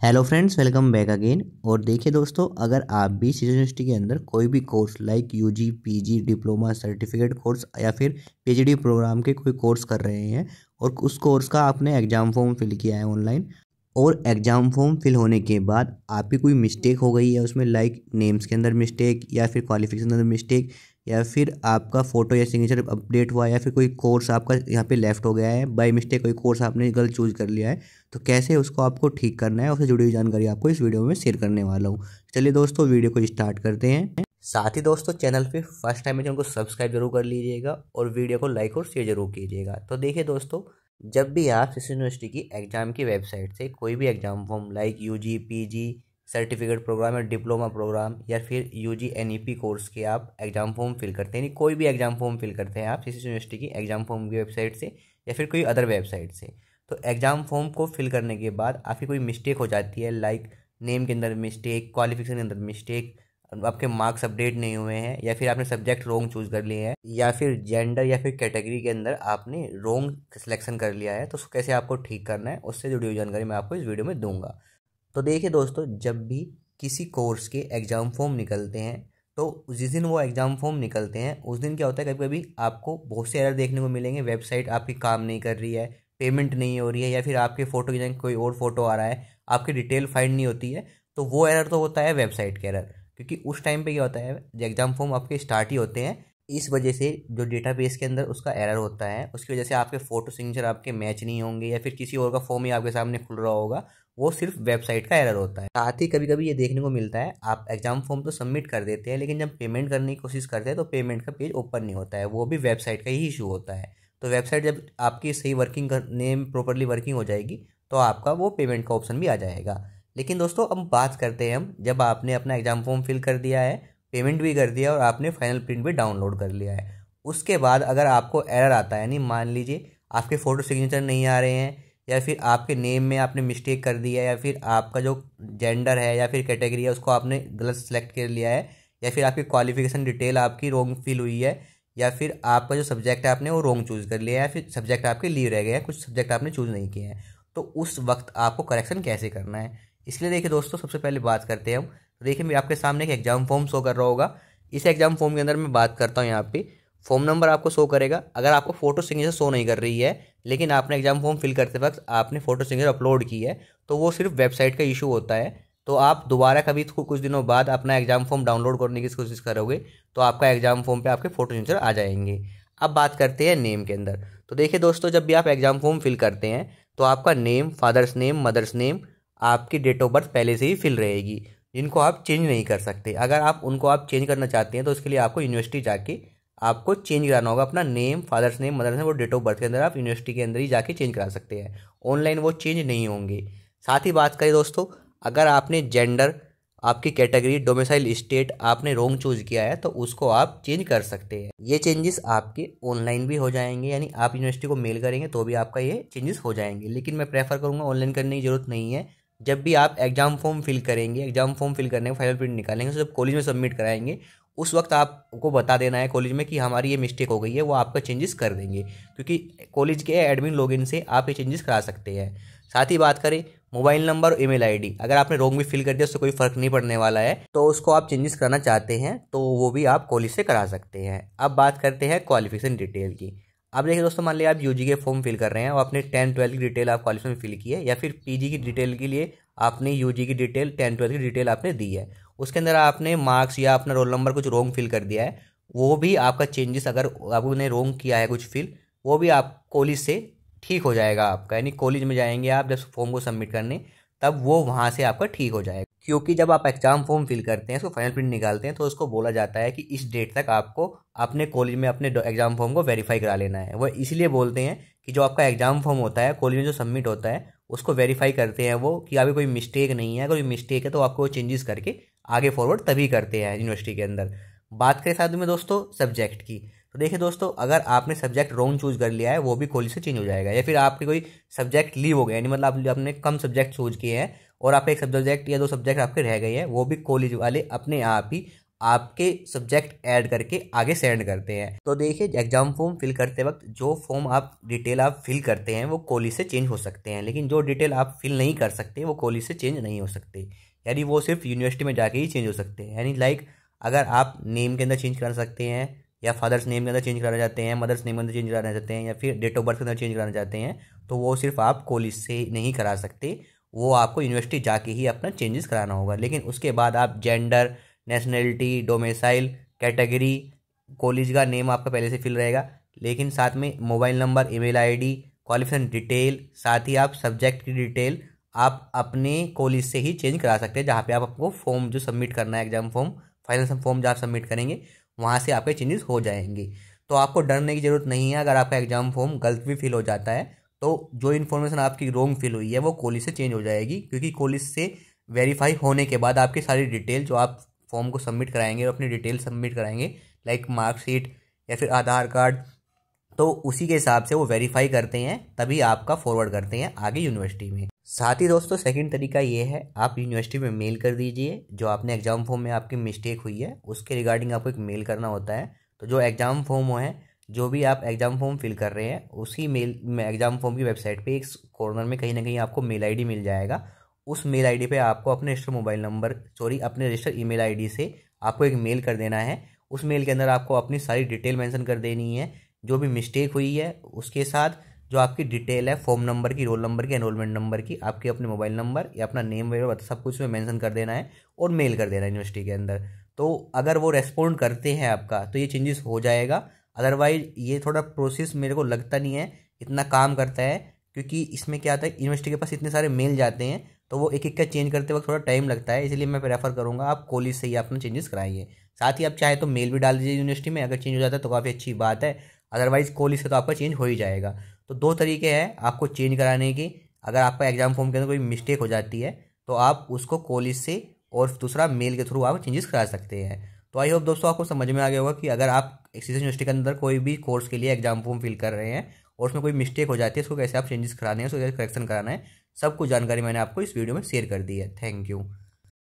Hello friends welcome back again और देखिए दोस्तों, अगर आप भी सी यूनिवर्सिटी के अंदर कोई भी course like UG PG diploma certificate course या फिर पीएचडी प्रोग्राम के कोई कोर्स कर रहे हैं और उस कोर्स का आपने एग्ज़ाम फॉर्म फिल किया है ऑनलाइन और एग्ज़ाम फॉर्म फिल होने के बाद आपकी कोई मिस्टेक हो गई है, उसमें लाइक नेम्स के अंदर मिस्टेक या फिर क्वालिफिकेशन के अंदर मिस्टेक या फिर आपका फ़ोटो या सिग्नेचर अपडेट हुआ या फिर कोई कोर्स आपका यहाँ पे लेफ़्ट हो गया है बाय मिस्टेक कोई कोर्स आपने गलत चूज़ कर लिया है तो कैसे उसको आपको ठीक करना है, उससे जुड़ी हुई जानकारी आपको इस वीडियो में शेयर करने वाला हूँ। चलिए दोस्तों वीडियो को स्टार्ट करते हैं। साथ ही दोस्तों चैनल पे फ़र्स्ट टाइम है उनको सब्सक्राइब ज़रूर कर लीजिएगा और वीडियो को लाइक और शेयर ज़रूर कीजिएगा। तो देखिए दोस्तों, जब भी आप इस यूनिवर्सिटी की एग्ज़ाम की वेबसाइट से कोई भी exam form like U G P G certificate program या डिप्लोमा प्रोग्राम या फिर U G N E P course के आप एग्ज़ाम फॉर्म फिल करते हैं। यानी कोई भी एग्ज़ाम फॉर्म फिल करते हैं आप किसी यूनिवर्सिटी की एग्ज़ाम फॉर्म की वेबसाइट से या फिर कोई अदर वेबसाइट से। तो एग्ज़ाम फॉर्म को फिल करने के बाद आपकी कोई मिस्टेक हो जाती है लाइक नेम के अंदर मिस्टेक क्वालिफिकेशन के अंदर मिस्टेक आपके मार्क्स अपडेट नहीं हुए हैं या फिर आपने सब्जेक्ट रोंग चूज़ कर लिए हैं या फिर जेंडर या फिर कैटेगरी के अंदर आपने रोंग सिलेक्शन कर लिया है तो उसको कैसे आपको ठीक करना है, उससे जुड़ी हुई जानकारी मैं आपको इस वीडियो में दूँगा। तो देखिए दोस्तों, जब भी किसी कोर्स के एग्ज़ाम फॉर्म निकलते हैं तो जिस दिन वो एग्ज़ाम फॉर्म निकलते हैं, उस दिन क्या होता है कभी कभी आपको बहुत से एरर देखने को मिलेंगे। वेबसाइट आपकी काम नहीं कर रही है, पेमेंट नहीं हो रही है, या फिर आपके फ़ोटो की जगह कोई और फ़ोटो आ रहा है, आपकी डिटेल फाइंड नहीं होती है तो वो एरर तो होता है वेबसाइट के एरर। क्योंकि उस टाइम पे क्या होता है एग्ज़ाम फॉर्म आपके स्टार्ट ही होते हैं, इस वजह से जो डेटाबेस के अंदर उसका एरर होता है, उसकी वजह से आपके फ़ोटो सिग्नेचर आपके मैच नहीं होंगे, या फिर किसी और का फॉर्म ही आपके सामने खुल रहा होगा वो सिर्फ़ वेबसाइट का एरर होता है। साथ ही कभी कभी ये देखने को मिलता है, आप एग्ज़ाम फॉर्म तो सबमिट कर देते हैं, लेकिन जब पेमेंट करने की कोशिश करते हैं तो पेमेंट का पेज ओपन नहीं होता है, वो भी वेबसाइट का ही इशू होता है। तो वेबसाइट जब आपकी सही वर्किंग नेम प्रॉपरली वर्किंग हो जाएगी तो आपका वो पेमेंट का ऑप्शन भी आ जाएगा। लेकिन दोस्तों, अब बात करते हैं हम, जब आपने अपना एग्ज़ाम फॉर्म फिल कर दिया है, पेमेंट भी कर दिया और आपने फाइनल प्रिंट भी डाउनलोड कर लिया है, उसके बाद अगर आपको एरर आता है, यानी मान लीजिए आपके फ़ोटो सिग्नेचर नहीं आ रहे हैं या फिर आपके नेम में आपने मिस्टेक कर दिया या फिर आपका जो जेंडर है या फिर कैटेगरी है, उसको आपने गलत सेलेक्ट कर लिया है, या फिर आपकी क्वालिफिकेशन डिटेल आपकी रोंग फिल हुई है, या फिर आपका जो सब्जेक्ट है आपने वो रोंग चूज़ कर लिया है, या फिर सब्जेक्ट आपके लीव रह गए हैं, कुछ सब्जेक्ट आपने चूज़ नहीं किए हैं। तो उस वक्त आपको करेक्शन कैसे करना है? इसलिए देखिए दोस्तों, सबसे पहले बात करते हैं हम। तो देखिए, मैं आपके सामने एक एग्ज़ाम फॉर्म शो कर रहा होगा। इस एग्ज़ाम फॉर्म के अंदर मैं बात करता हूँ यहाँ पे। फॉर्म नंबर आपको शो करेगा। अगर आपको फ़ोटो सिग्नेचर शो नहीं कर रही है लेकिन आपने एग्ज़ाम फॉर्म फिल करते वक्त आपने फ़ोटो सिग्नेचर अपलोड की है तो वो सिर्फ़ वेबसाइट का इशू होता है। तो आप दोबारा कभी कुछ दिनों बाद अपना एग्ज़ाम फॉर्म डाउनलोड करने की कोशिश करोगे तो आपका एग्ज़ाम फॉर्म पे आपके फ़ोटो सिग्नेचर आ जाएँगे। अब बात करते हैं नेम के अंदर। तो देखिए दोस्तों, जब भी आप एग्ज़ाम फॉर्म फिल करते हैं तो आपका name father's name mother's name आपकी डेट ऑफ़ बर्थ पहले से ही फिल रहेगी। जिनको आप चेंज नहीं कर सकते। अगर आप उनको आप चेंज करना चाहते हैं तो उसके लिए आपको यूनिवर्सिटी जाके आपको चेंज कराना होगा। अपना name father's name mother's name वो डेट ऑफ़ बर्थ के अंदर आप यूनिवर्सिटी के अंदर ही जाके चेंज करा सकते हैं। ऑनलाइन वो चेंज नहीं होंगे। साथ ही बात करें दोस्तों, अगर आपने जेंडर आपकी कैटेगरी डोमिसाइल स्टेट आपने रोंग चूज़ किया है तो उसको आप चेंज कर सकते हैं। ये चेंजेस आपके ऑनलाइन भी हो जाएँगे, यानी आप यूनिवर्सिटी को मेल करेंगे तो भी आपका ये चेंजेस हो जाएँगे। लेकिन मैं प्रेफर करूँगा ऑनलाइन करने की ज़रूरत नहीं है। जब भी आप एग्ज़ाम फॉर्म फिल करेंगे एग्ज़ाम फॉर्म फिल करने का फाइनल प्रिंट निकालेंगे तो जब कॉलेज में सबमिट कराएँगे उस वक्त आपको बता देना है कॉलेज में कि हमारी ये मिस्टेक हो गई है, वो आपका चेंजेस कर देंगे। क्योंकि कॉलेज के एडमिन लॉगिन से आप ये चेंजेस करा सकते हैं। साथ ही बात करें मोबाइल नंबर और ईमेल आईडी अगर आपने रोंग भी फिल कर दिया, उससे कोई फ़र्क नहीं पड़ने वाला है तो उसको आप चेंजेस कराना चाहते हैं तो वो भी आप कॉलेज से करा सकते हैं। अब बात करते हैं क्वालिफिकेशन डिटेल की। अब देखिए दोस्तों, मान लिया आप यूजी के फॉर्म फिल कर रहे हैं और आपने टेन ट्वेल्थ की डिटेल आप क्वालिफिकेशन फिल की है, या फिर पीजी की डिटेल के लिए आपने यूजी की डिटेल टेन ट्वेल्थ की डिटेल आपने दी है। उसके अंदर आपने मार्क्स या अपना रोल नंबर कुछ रोंग फिल कर दिया है, वो भी आपका चेंजेस अगर आपने रोंग किया है कुछ फिल वो भी आप कॉलेज से ठीक हो जाएगा आपका। यानी कॉलेज में जाएँगे आप जब फॉर्म को सबमिट करने, तब वो वहाँ से आपका ठीक हो जाएगा। क्योंकि जब आप एग्ज़ाम फॉर्म फिल करते हैं, उसको फाइनल प्रिंट निकालते हैं तो उसको बोला जाता है कि इस डेट तक आपको अपने कॉलेज में अपने एग्ज़ाम फॉर्म को वेरीफाई करा लेना है। वो इसलिए बोलते हैं कि जो आपका एग्ज़ाम फॉर्म होता है कॉलेज में जो सबमिट होता है, उसको वेरीफाई करते हैं वो कि अभी कोई मिस्टेक नहीं है। अगर कोई मिस्टेक है तो आपको वो चेंजेस करके आगे फॉरवर्ड तभी करते हैं यूनिवर्सिटी के अंदर। बात करें साथ में दोस्तों सब्जेक्ट की। तो देखिए दोस्तों, अगर आपने सब्जेक्ट रॉन्ग चूज़ कर लिया है, वो भी कॉलेज से चेंज हो जाएगा। या फिर आपके कोई सब्जेक्ट लीव हो गए यानी मतलब आपने कम सब्जेक्ट चूज़ किए हैं और आपके एक सब्जेक्ट या दो सब्जेक्ट आपके रह गए हैं, वो भी कॉलेज वाले अपने आप ही आपके सब्जेक्ट ऐड करके आगे सेंड करते हैं। तो देखिए एग्ज़ाम फॉर्म फिल करते वक्त जो फॉर्म आप डिटेल आप फिल करते हैं, वो कॉलेज से चेंज हो सकते हैं। लेकिन जो डिटेल आप फिल नहीं कर सकते, वो कॉलेज से चेंज नहीं हो सकते। यानी वो सिर्फ़ यूनिवर्सिटी में जाके ही चेंज हो सकते हैं। यानी लाइक अगर आप नेम के अंदर चेंज करा सकते हैं, या फादर्स नेम के अंदर चेंज कराना चाहते हैं मदर्स नेम के अंदर चेंज कराना चाहते हैं, या फिर डेट ऑफ़ बर्थ के अंदर चेंज कराना चाहते हैं तो वो सिर्फ़ आप कॉलेज से नहीं करा सकते। वो आपको यूनिवर्सिटी जाके ही अपना चेंजेस कराना होगा। लेकिन उसके बाद आप gender nationality domicile category college का नेम आपका पहले से फिल रहेगा। लेकिन साथ में mobile number email ID qualification detail साथ ही आप सब्जेक्ट की डिटेल आप अपने कॉलेज से ही चेंज करा सकते हैं, जहाँ पे आप आपको फॉर्म जो सबमिट करना है एग्ज़ाम फॉर्म फाइनल फॉर्म जो आप सबमिट करेंगे, वहाँ से आपके चेंजेस हो जाएँगे। तो आपको डरने की ज़रूरत नहीं है, अगर आपका एग्ज़ाम फॉर्म गलत भी फिल हो जाता है तो जो इन्फॉर्मेशन आपकी रॉन्ग फिल हुई है, वो कॉलेज से चेंज हो जाएगी, क्योंकि कॉलेज से वेरीफाई होने के बाद आपकी सारी डिटेल जो आप फॉर्म को सबमिट कराएँगे और अपनी डिटेल सबमिट कराएँगे लाइक मार्कशीट या फिर आधार कार्ड तो उसी के हिसाब से वो वेरीफाई करते हैं, तभी आपका फॉरवर्ड करते हैं आगे यूनिवर्सिटी में। साथ ही दोस्तों सेकंड तरीका ये है, आप यूनिवर्सिटी में मेल कर दीजिए, जो आपने एग्ज़ाम फॉर्म में आपकी मिस्टेक हुई है, उसके रिगार्डिंग आपको एक मेल करना होता है। तो जो एग्ज़ाम फॉर्म है, जो भी आप एग्ज़ाम फॉर्म फिल कर रहे हैं, उसी मेल एग्ज़ाम फॉर्म की वेबसाइट पे एक कॉर्नर में कहीं ना कहीं आपको मेल आईडी मिल जाएगा। उस मेल आईडी पे आपको अपने रजिस्टर मोबाइल नंबर, सॉरी, अपने रजिस्टर ईमेल आईडी से आपको एक मेल कर देना है। उस मेल के अंदर आपको अपनी सारी डिटेल मेंशन कर देनी है। जो भी मिस्टेक हुई है, उसके साथ जो आपकी डिटेल है, फॉर्म नंबर की, रोल नंबर की, एनरोलमेंट नंबर की, आपके अपने मोबाइल नंबर या अपना नेम वगैरह सब कुछ में मेंशन कर देना है और मेल कर देना है यूनिवर्सिटी के अंदर। तो अगर वो रेस्पॉन्ड करते हैं आपका तो ये चेंजेस हो जाएगा। अदरवाइज़ ये थोड़ा प्रोसेस मेरे को लगता नहीं है, इतना काम करता है। क्योंकि इसमें क्या आता है यूनिवर्सिटी के पास इतने सारे मेल जाते हैं तो वो एक एक का चेंज करते वक्त थोड़ा टाइम लगता है, इसलिए मैं प्रेफर करूँगा आप कॉलेज से ही अपना चेंजेस कराइए। साथ ही आप चाहे तो मेल भी डाल दीजिए यूनिवर्सिटी में, अगर चेंज हो जाता है तो काफ़ी अच्छी बात है अदरवाइज़ कॉलेज से तो आपका चेंज हो ही जाएगा। तो दो तरीके हैं आपको चेंज कराने की, अगर आपका एग्ज़ाम फॉर्म के अंदर कोई मिस्टेक हो जाती है तो आप उसको कॉलेज से और दूसरा मेल के थ्रू आप चेंजेस करा सकते हैं। तो आई होप दोस्तों आपको समझ में आ गया होगा कि अगर आप सीज़न यूनिवर्सिटी के अंदर कोई भी कोर्स के लिए एग्ज़ाम फॉर्म फिल कर रहे हैं और उसमें कोई मिस्टेक हो जाती है उसको कैसे आप चेंजेस कराने हैं, उसको कैसे करेक्शन कराना है, सब कुछ जानकारी मैंने आपको इस वीडियो में शेयर कर दी है। Thank you